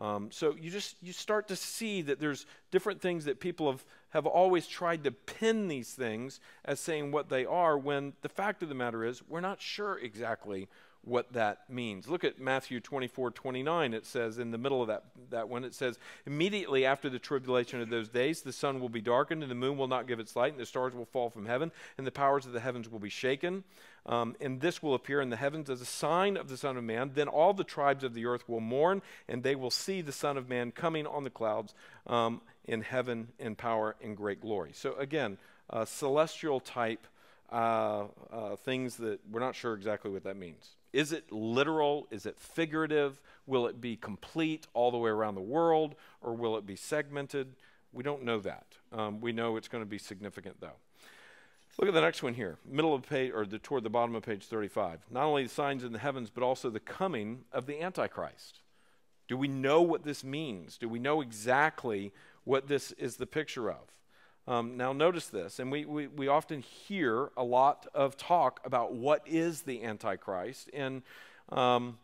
Speaker 1: Um, so you just you start to see that there's different things that people have, have always tried to pin these things as saying what they are when the fact of the matter is we're not sure exactly what that means. Look at Matthew 24, 29. It says in the middle of that, that one, it says, Immediately after the tribulation of those days, the sun will be darkened, and the moon will not give its light, and the stars will fall from heaven, and the powers of the heavens will be shaken. Um, and this will appear in the heavens as a sign of the Son of Man. Then all the tribes of the earth will mourn, and they will see the Son of Man coming on the clouds um, in heaven in power and great glory. So, again, celestial type uh, uh, things that we're not sure exactly what that means. Is it literal? Is it figurative? Will it be complete all the way around the world, or will it be segmented? We don't know that. Um, we know it's going to be significant, though. Look at the next one here, middle of page, or the, toward the bottom of page 35. Not only the signs in the heavens, but also the coming of the Antichrist. Do we know what this means? Do we know exactly what this is the picture of? Um, now, notice this, and we, we, we often hear a lot of talk about what is the Antichrist. And um,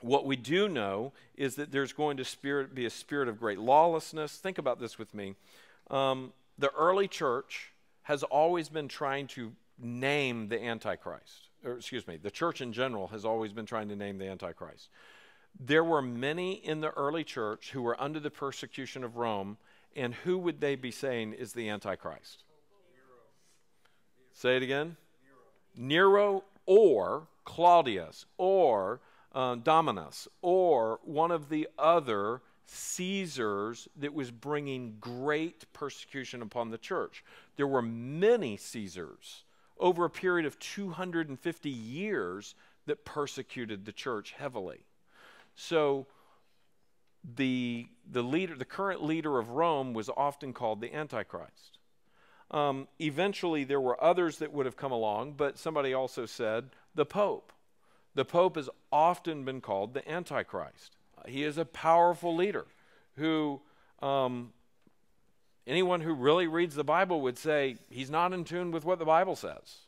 Speaker 1: what we do know is that there's going to spirit, be a spirit of great lawlessness. Think about this with me. Um, the early church has always been trying to name the Antichrist. Or, excuse me, the church in general has always been trying to name the Antichrist. There were many in the early church who were under the persecution of Rome and who would they be saying is the Antichrist? Nero. Say it again. Nero, Nero or Claudius or uh, Dominus or one of the other Caesars that was bringing great persecution upon the church. There were many Caesars over a period of 250 years that persecuted the church heavily. So, the, the, leader, the current leader of Rome was often called the Antichrist. Um, eventually, there were others that would have come along, but somebody also said the Pope. The Pope has often been called the Antichrist. He is a powerful leader who um, anyone who really reads the Bible would say he's not in tune with what the Bible says.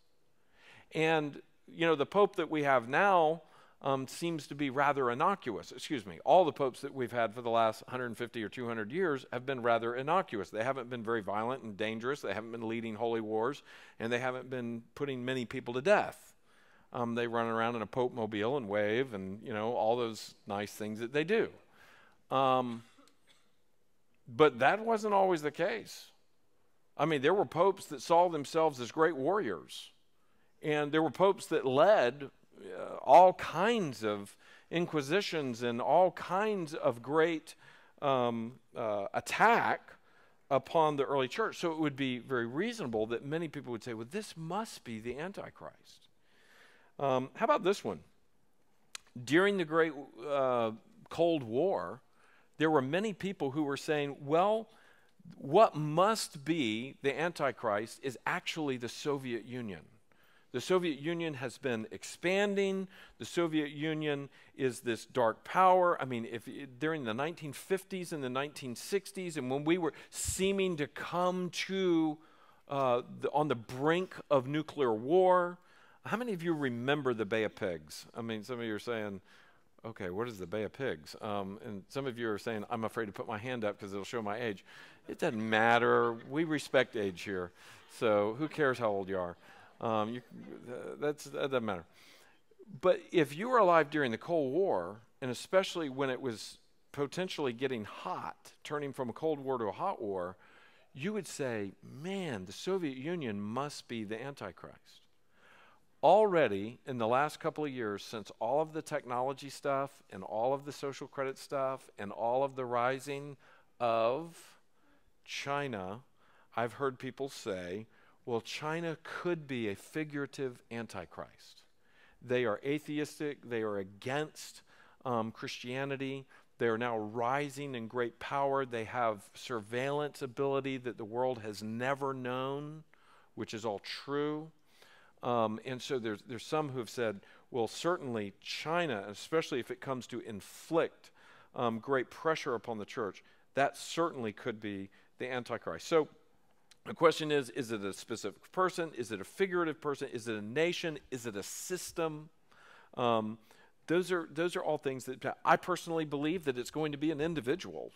Speaker 1: And, you know, the Pope that we have now um, seems to be rather innocuous. Excuse me, all the popes that we've had for the last 150 or 200 years have been rather innocuous. They haven't been very violent and dangerous, they haven't been leading holy wars, and they haven't been putting many people to death. Um, they run around in a pope mobile and wave and, you know, all those nice things that they do. Um, but that wasn't always the case. I mean, there were popes that saw themselves as great warriors. And there were popes that led uh, all kinds of inquisitions and all kinds of great um, uh, attack upon the early church. So it would be very reasonable that many people would say, well, this must be the Antichrist. Um, how about this one? During the Great uh, Cold War, there were many people who were saying, well, what must be the Antichrist is actually the Soviet Union. The Soviet Union has been expanding. The Soviet Union is this dark power. I mean, if during the 1950s and the 1960s, and when we were seeming to come to uh, the, on the brink of nuclear war, how many of you remember the Bay of Pigs? I mean, some of you are saying, okay, what is the Bay of Pigs? Um, and some of you are saying, I'm afraid to put my hand up because it'll show my age. It doesn't matter. We respect age here. So who cares how old you are? Um, you, that's, that doesn't matter. But if you were alive during the Cold War, and especially when it was potentially getting hot, turning from a Cold War to a hot war, you would say, man, the Soviet Union must be the Antichrist. Already in the last couple of years, since all of the technology stuff and all of the social credit stuff and all of the rising of China, I've heard people say, well, China could be a figurative antichrist. They are atheistic, they are against um, Christianity. They are now rising in great power. They have surveillance ability that the world has never known, which is all true. Um, and so there's, there's some who have said, well, certainly China, especially if it comes to inflict um, great pressure upon the church, that certainly could be the Antichrist. So the question is is it a specific person? Is it a figurative person? Is it a nation? Is it a system? Um, those are, those are all things that I personally believe that it's going to be an individual.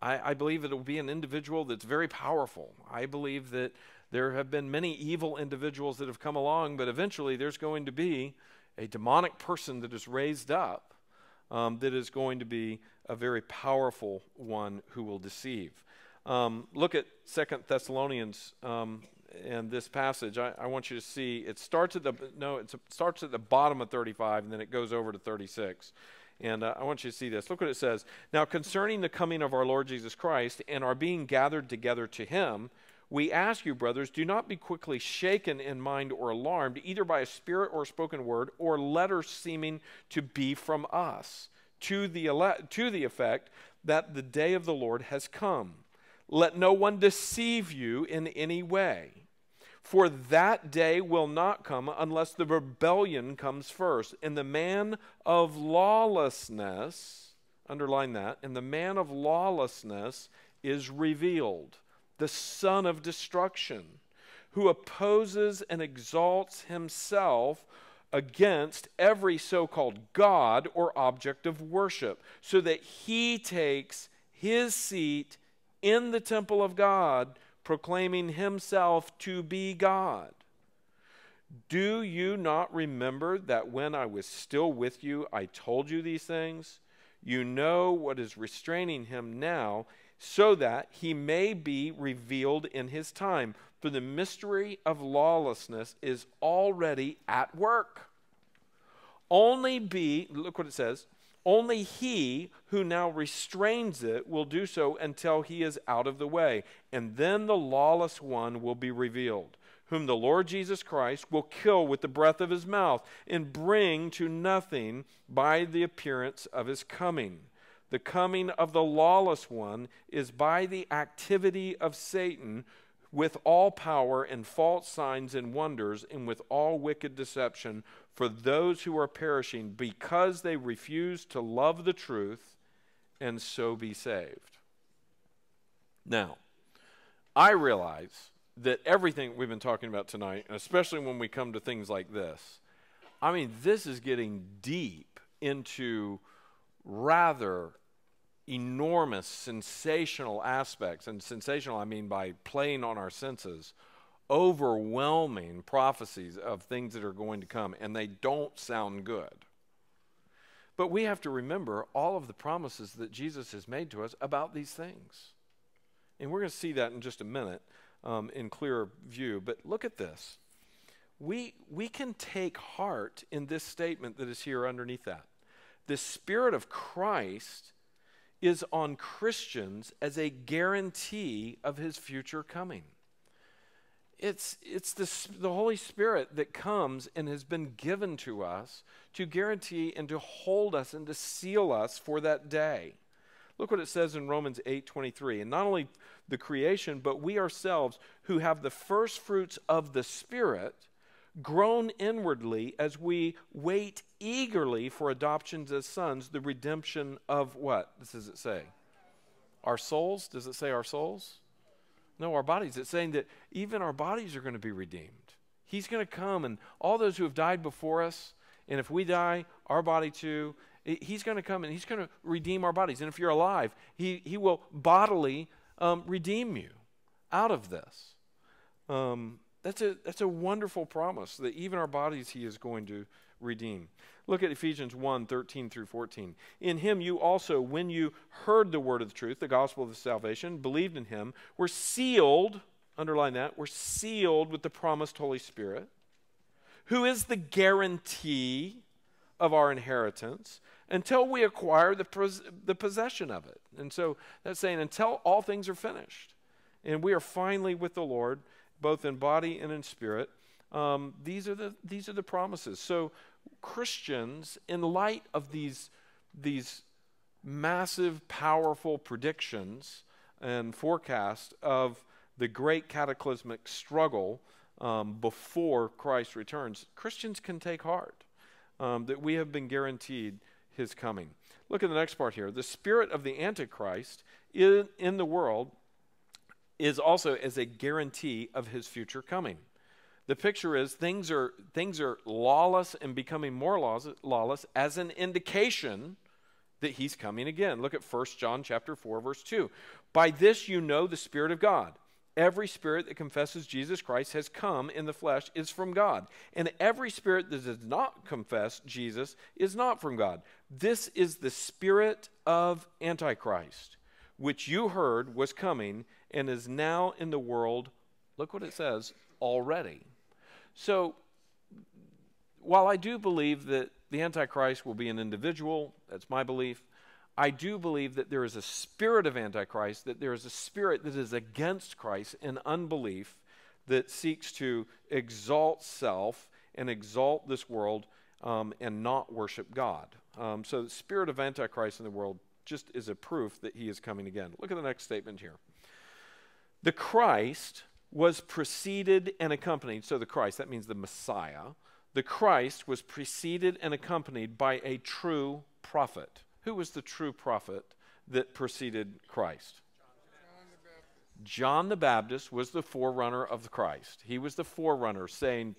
Speaker 1: I, I believe it will be an individual that's very powerful. I believe that there have been many evil individuals that have come along, but eventually there's going to be a demonic person that is raised up um, that is going to be a very powerful one who will deceive. Um, look at Second Thessalonians um, and this passage. I, I, want you to see it starts at the no, it starts at the bottom of 35 and then it goes over to 36. And uh, I want you to see this. Look what it says. Now, concerning the coming of our Lord Jesus Christ and our being gathered together to him, we ask you, brothers, do not be quickly shaken in mind or alarmed, either by a spirit or a spoken word, or letters seeming to be from us, to the, to the effect that the day of the Lord has come. Let no one deceive you in any way. For that day will not come unless the rebellion comes first. And the man of lawlessness, underline that, and the man of lawlessness is revealed, the son of destruction, who opposes and exalts himself against every so called God or object of worship, so that he takes his seat in the temple of God proclaiming himself to be God. Do you not remember that when I was still with you, I told you these things? You know what is restraining him now, so that he may be revealed in his time. For the mystery of lawlessness is already at work. Only be, look what it says, only he who now restrains it will do so until he is out of the way. And then the lawless one will be revealed, whom the Lord Jesus Christ will kill with the breath of his mouth and bring to nothing by the appearance of his coming. The coming of the lawless one is by the activity of Satan with all power and false signs and wonders and with all wicked deception for those who are perishing because they refuse to love the truth and so be saved. Now, I realize that everything we've been talking about tonight, especially when we come to things like this, I mean, this is getting deep into rather enormous sensational aspects. And sensational, I mean by playing on our senses overwhelming prophecies of things that are going to come, and they don't sound good. But we have to remember all of the promises that Jesus has made to us about these things. And we're going to see that in just a minute um, in clearer view. But look at this. We, we can take heart in this statement that is here underneath that. The Spirit of Christ is on Christians as a guarantee of his future coming. It's, it's the, the Holy Spirit that comes and has been given to us to guarantee and to hold us and to seal us for that day. Look what it says in Romans 8:23. And not only the creation, but we ourselves who have the first fruits of the Spirit groan inwardly as we wait eagerly for adoptions as sons, the redemption of what? Does it say? Our souls? Does it say our souls? No, our bodies. It's saying that even our bodies are going to be redeemed. He's going to come, and all those who have died before us, and if we die, our body too, He's going to come and He's going to redeem our bodies. And if you're alive, He, he will bodily um, redeem you out of this. Um, that's, a, that's a wonderful promise that even our bodies He is going to redeem. Look at Ephesians 1 13 through 14. In him you also, when you heard the word of the truth, the gospel of the salvation, believed in him, were sealed, underline that, were sealed with the promised Holy Spirit, who is the guarantee of our inheritance until we acquire the, pos- the possession of it. And so that's saying until all things are finished and we are finally with the Lord, both in body and in spirit. Um, these are the these are the promises. So Christians, in light of these, these massive, powerful predictions and forecasts of the great cataclysmic struggle um, before Christ returns, Christians can take heart um, that we have been guaranteed his coming. Look at the next part here. The spirit of the Antichrist in, in the world is also as a guarantee of his future coming. The picture is things are, things are lawless and becoming more lawless, lawless as an indication that he's coming again. Look at 1 John chapter 4 verse 2. By this you know the spirit of God. Every spirit that confesses Jesus Christ has come in the flesh is from God. And every spirit that does not confess Jesus is not from God. This is the spirit of Antichrist, which you heard was coming and is now in the world. Look what it says already. So, while I do believe that the Antichrist will be an individual, that's my belief, I do believe that there is a spirit of Antichrist, that there is a spirit that is against Christ in unbelief that seeks to exalt self and exalt this world um, and not worship God. Um, so, the spirit of Antichrist in the world just is a proof that he is coming again. Look at the next statement here. The Christ was preceded and accompanied. So, the Christ, that means the Messiah. The Christ was preceded and accompanied by a true prophet. Who was the true prophet that preceded Christ? John the Baptist was the forerunner of the Christ. He was the forerunner saying,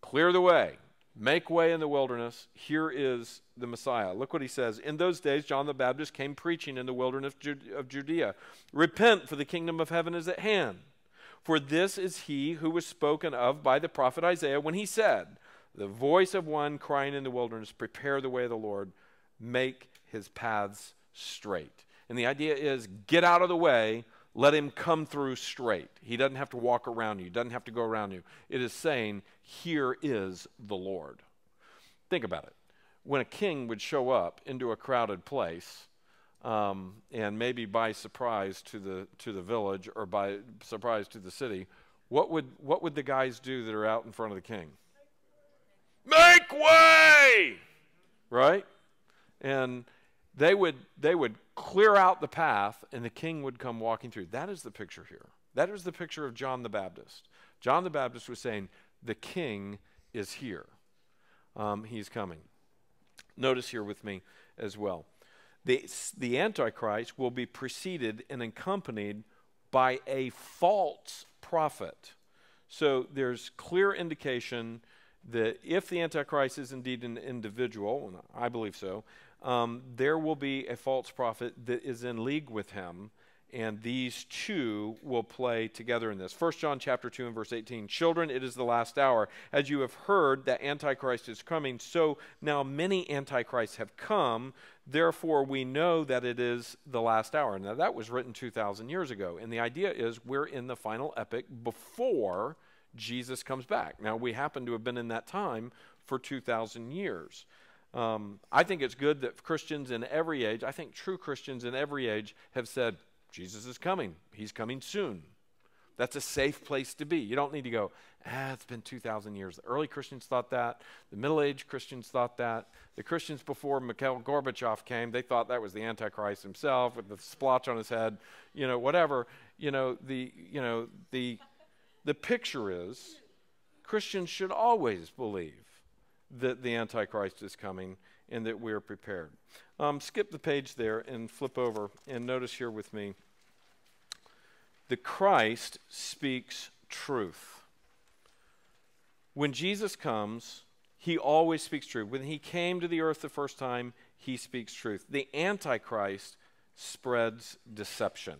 Speaker 1: Clear the way, make way in the wilderness. Here is the Messiah. Look what he says. In those days, John the Baptist came preaching in the wilderness of Judea Repent, for the kingdom of heaven is at hand. For this is he who was spoken of by the prophet Isaiah when he said, The voice of one crying in the wilderness, Prepare the way of the Lord, make his paths straight. And the idea is get out of the way, let him come through straight. He doesn't have to walk around you, doesn't have to go around you. It is saying, Here is the Lord. Think about it. When a king would show up into a crowded place, um, and maybe by surprise to the to the village or by surprise to the city, what would what would the guys do that are out in front of the king? Make way, right? And they would they would clear out the path, and the king would come walking through. That is the picture here. That is the picture of John the Baptist. John the Baptist was saying, "The king is here. Um, he's coming." Notice here with me as well the, the Antichrist will be preceded and accompanied by a false prophet. So there's clear indication that if the Antichrist is indeed an individual, I believe so, um, there will be a false prophet that is in league with him and these two will play together in this. 1 John chapter 2 and verse 18. Children, it is the last hour. As you have heard that Antichrist is coming, so now many Antichrists have come. Therefore, we know that it is the last hour. Now, that was written 2,000 years ago. And the idea is we're in the final epic before Jesus comes back. Now, we happen to have been in that time for 2,000 years. Um, I think it's good that Christians in every age, I think true Christians in every age, have said, Jesus is coming. He's coming soon. That's a safe place to be. You don't need to go, ah, it's been 2,000 years. The early Christians thought that. The middle age Christians thought that. The Christians before Mikhail Gorbachev came, they thought that was the Antichrist himself with the splotch on his head, you know, whatever. You know, the, you know, the, the picture is Christians should always believe that the Antichrist is coming and that we're prepared. Um, skip the page there and flip over and notice here with me the Christ speaks truth. When Jesus comes, he always speaks truth. When he came to the earth the first time, he speaks truth. The Antichrist spreads deception.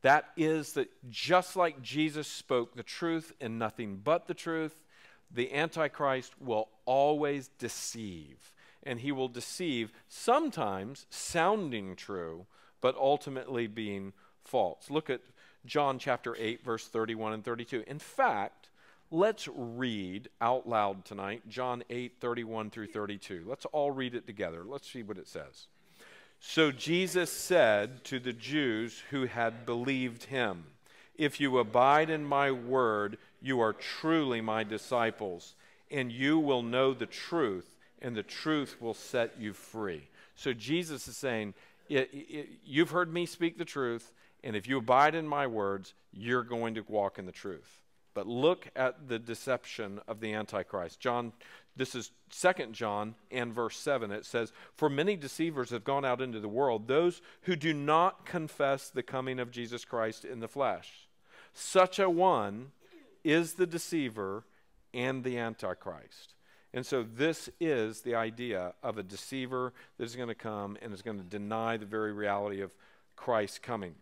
Speaker 1: That is that just like Jesus spoke the truth and nothing but the truth, the Antichrist will always deceive and he will deceive, sometimes sounding true, but ultimately being false. Look at John chapter 8, verse 31 and 32. In fact, let's read out loud tonight John 8, 31 through 32. Let's all read it together. Let's see what it says. So Jesus said to the Jews who had believed him, If you abide in my word, you are truly my disciples, and you will know the truth and the truth will set you free. So Jesus is saying, You've heard me speak the truth, and if you abide in my words, you're going to walk in the truth. But look at the deception of the Antichrist. John, this is Second John and verse 7. It says, For many deceivers have gone out into the world, those who do not confess the coming of Jesus Christ in the flesh. Such a one is the deceiver and the Antichrist. And so, this is the idea of a deceiver that is going to come and is going to deny the very reality of Christ coming.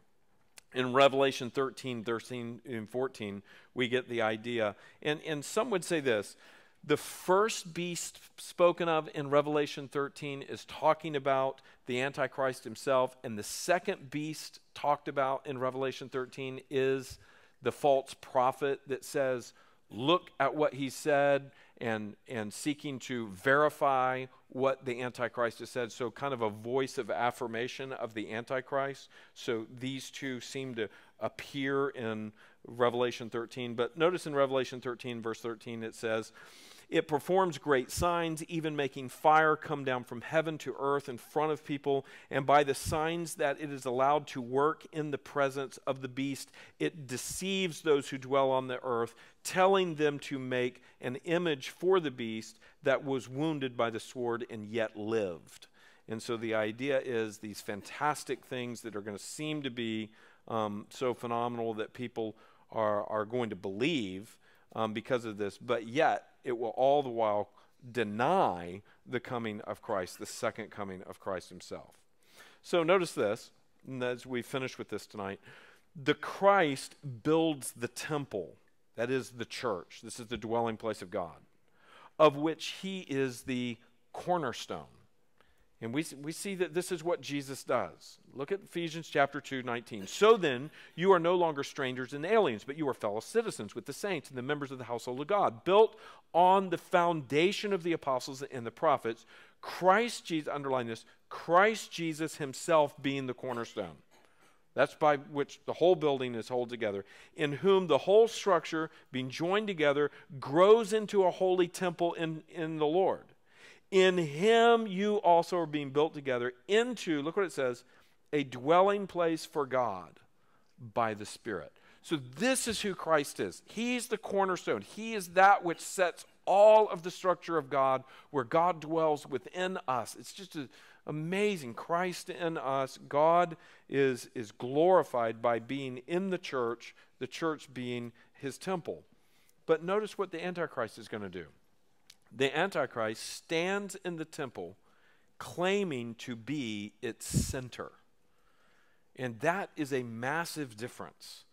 Speaker 1: In Revelation 13, 13, and 14, we get the idea. And, and some would say this the first beast spoken of in Revelation 13 is talking about the Antichrist himself, and the second beast talked about in Revelation 13 is the false prophet that says, Look at what he said, and, and seeking to verify what the Antichrist has said. So, kind of a voice of affirmation of the Antichrist. So, these two seem to appear in Revelation 13. But notice in Revelation 13, verse 13, it says, it performs great signs, even making fire come down from heaven to earth in front of people. And by the signs that it is allowed to work in the presence of the beast, it deceives those who dwell on the earth, telling them to make an image for the beast that was wounded by the sword and yet lived. And so the idea is these fantastic things that are going to seem to be um, so phenomenal that people are, are going to believe um, because of this, but yet it will all the while deny the coming of Christ, the second coming of Christ himself. So notice this, as we finish with this tonight. The Christ builds the temple, that is the church. This is the dwelling place of God, of which he is the cornerstone. And we, we see that this is what Jesus does. Look at Ephesians chapter 2, 19. So then, you are no longer strangers and aliens, but you are fellow citizens with the saints and the members of the household of God, built on the foundation of the apostles and the prophets, Christ Jesus, underline this, Christ Jesus himself being the cornerstone. That's by which the whole building is held together, in whom the whole structure, being joined together, grows into a holy temple in, in the Lord. In him you also are being built together into, look what it says, a dwelling place for God by the Spirit. So, this is who Christ is. He's the cornerstone. He is that which sets all of the structure of God where God dwells within us. It's just a, amazing. Christ in us. God is, is glorified by being in the church, the church being his temple. But notice what the Antichrist is going to do the Antichrist stands in the temple claiming to be its center. And that is a massive difference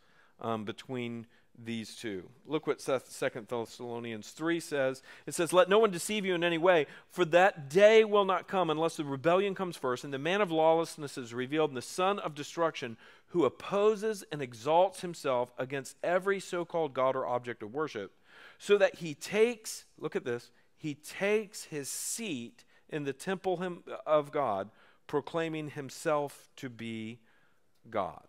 Speaker 1: um, between these two. Look what Second Thessalonians 3 says. It says, Let no one deceive you in any way, for that day will not come unless the rebellion comes first, and the man of lawlessness is revealed, and the son of destruction, who opposes and exalts himself against every so called God or object of worship, so that he takes, look at this, he takes his seat in the temple of God, proclaiming himself to be God.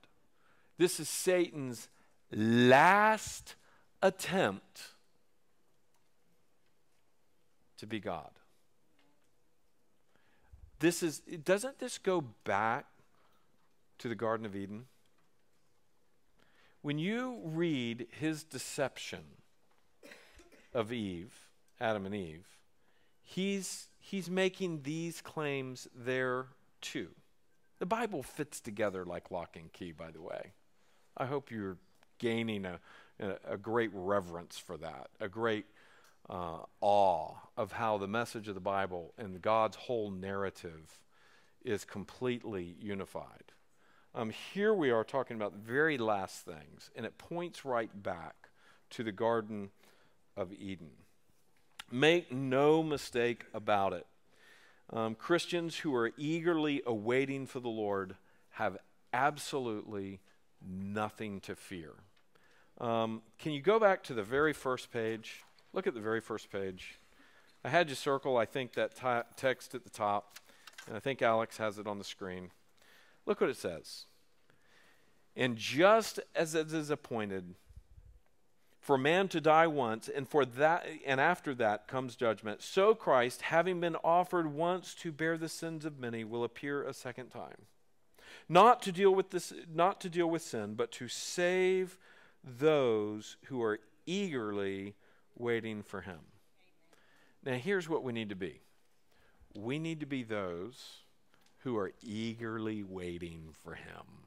Speaker 1: This is Satan's last attempt to be God. This is doesn't this go back to the Garden of Eden? When you read his deception of Eve, Adam and Eve, he's, he's making these claims there too. The Bible fits together like lock and key, by the way. I hope you're gaining a, a, great reverence for that, a great uh, awe of how the message of the Bible and God's whole narrative is completely unified. Um, here we are talking about the very last things, and it points right back to the Garden of Eden. Make no mistake about it. Um, Christians who are eagerly awaiting for the Lord have absolutely nothing to fear. Um, can you go back to the very first page? Look at the very first page. I had you circle, I think, that t- text at the top, and I think Alex has it on the screen. Look what it says. And just as it is appointed, for man to die once and for that and after that comes judgment so christ having been offered once to bear the sins of many will appear a second time not to deal with this not to deal with sin but to save those who are eagerly waiting for him now here's what we need to be we need to be those who are eagerly waiting for him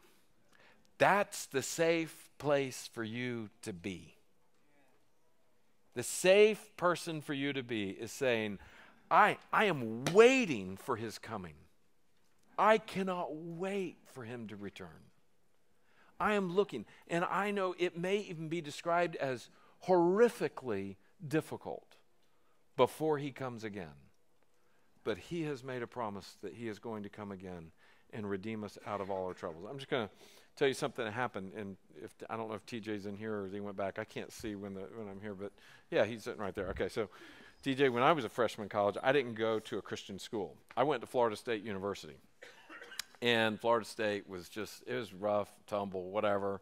Speaker 1: that's the safe place for you to be The safe person for you to be is saying, I, I am waiting for his coming. I cannot wait for him to return. I am looking, and I know it may even be described as horrifically difficult before he comes again. But he has made a promise that he is going to come again and redeem us out of all our troubles. I'm just going to tell you something that happened, and if I don't know if TJ's in here or he went back. I can't see when the when I'm here, but yeah, he's sitting right there. Okay, so TJ, when I was a freshman in college, I didn't go to a Christian school. I went to Florida State University, and Florida State was just it was rough, tumble, whatever,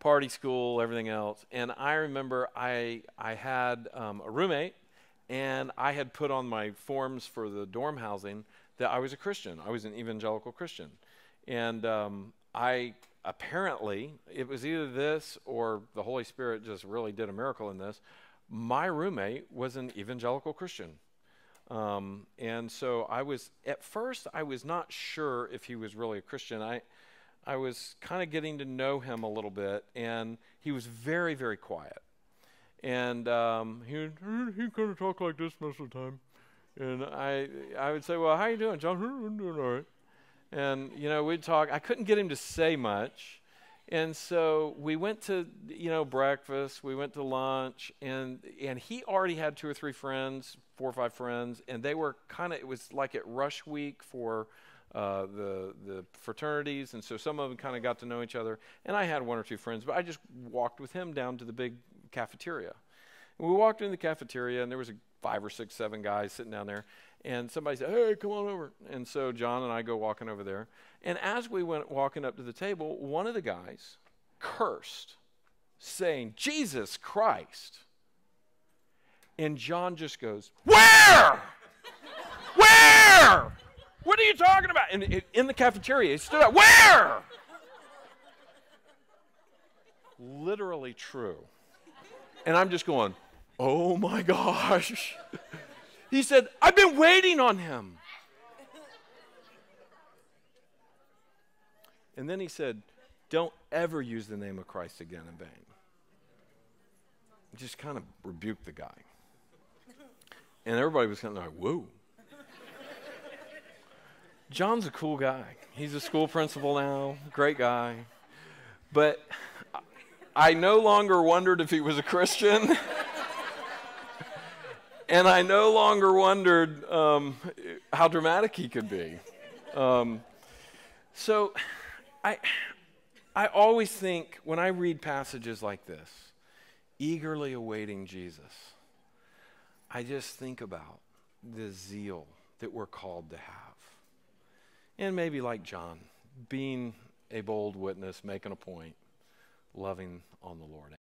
Speaker 1: party school, everything else. And I remember I I had um, a roommate, and I had put on my forms for the dorm housing that I was a Christian. I was an evangelical Christian, and um, I apparently it was either this or the Holy Spirit just really did a miracle in this. My roommate was an evangelical Christian. Um, and so I was, at first, I was not sure if he was really a Christian. I, I was kind of getting to know him a little bit, and he was very, very quiet. And um, he, he kind of talk like this most of the time. And I, I would say, well, how are you doing, John? I'm doing all right. And, you know, we'd talk. I couldn't get him to say much. And so we went to, you know, breakfast, we went to lunch, and, and he already had two or three friends, four or five friends, and they were kind of, it was like at rush week for uh, the, the fraternities, and so some of them kind of got to know each other. And I had one or two friends, but I just walked with him down to the big cafeteria. And we walked in the cafeteria, and there was a five or six, seven guys sitting down there. And somebody said, Hey, come on over. And so John and I go walking over there. And as we went walking up to the table, one of the guys cursed, saying, Jesus Christ. And John just goes, Where? Where? What are you talking about? And in the cafeteria, he stood up, Where? Literally true. And I'm just going, Oh my gosh. He said, I've been waiting on him. And then he said, Don't ever use the name of Christ again in vain. Just kind of rebuked the guy. And everybody was kind of like, Whoa. John's a cool guy. He's a school principal now, great guy. But I no longer wondered if he was a Christian. and I no longer wondered um, how dramatic he could be. Um, so I, I always think when I read passages like this, eagerly awaiting Jesus, I just think about the zeal that we're called to have. And maybe like John, being a bold witness, making a point, loving on the Lord.